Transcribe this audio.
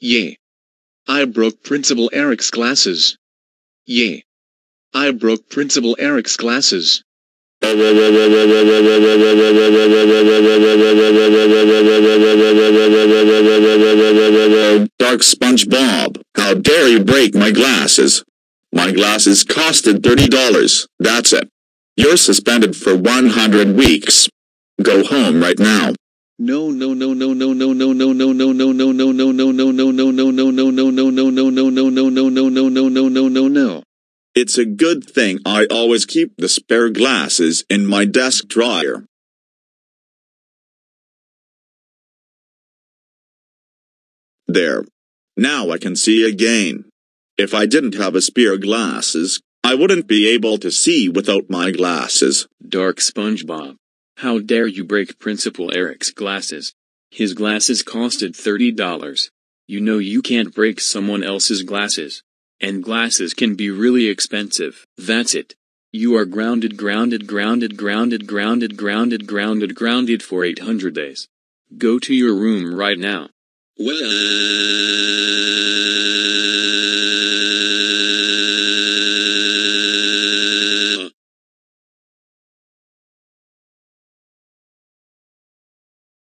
Yeah. I broke Principal Eric's glasses. Yeah. I broke Principal Eric's glasses. Dark SpongeBob, how dare you break my glasses? My glasses costed $30. That's it. You're suspended for 100 weeks. Go home right now. No no no no no no no no no no no no no no no no no no no no no no It's a good thing I always keep the spare glasses in my desk drawer. There. Now I can see again. If I didn't have a spare glasses, I wouldn't be able to see without my glasses. Dark SpongeBob. How dare you break Principal Eric's glasses? His glasses costed $30. You know you can't break someone else's glasses. And glasses can be really expensive. That's it. You are grounded, grounded, grounded, grounded, grounded, grounded, grounded, grounded for 800 days. Go to your room right now. Well.